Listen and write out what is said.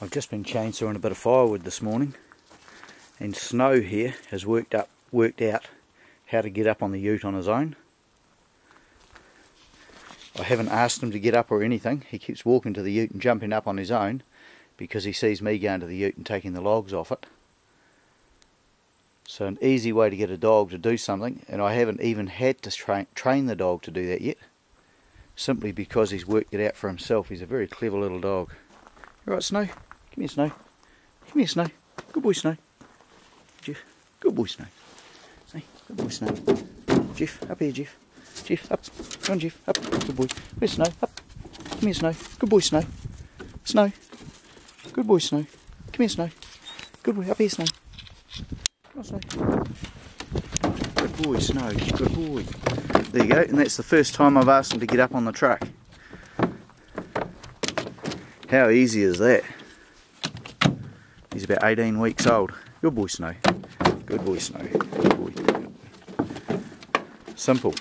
I've just been chainsawing a bit of firewood this morning and Snow here has worked up worked out how to get up on the ute on his own. I haven't asked him to get up or anything. He keeps walking to the ute and jumping up on his own because he sees me going to the ute and taking the logs off it. So an easy way to get a dog to do something and I haven't even had to train, train the dog to do that yet simply because he's worked it out for himself. He's a very clever little dog. All right, Snow? Come here, Snow. Come here, Snow. Good boy, Snow. Jeff. Good boy, Snow. Hey, good boy, Snow. Jeff, up here, Jeff. Jeff, up. Come on, Jeff, up. Good boy. Where's Snow? Up. Come here, Snow. Good boy, Snow. Snow. Good boy, Snow. Come here, Snow. Good boy. Up here, Snow. Come on, Snow. Good boy, Snow. Good boy. There you go. And that's the first time I've asked him to get up on the truck. How easy is that? He's about 18 weeks old. Good boy, Snow. Good boy, Snow. Good boy. Simple.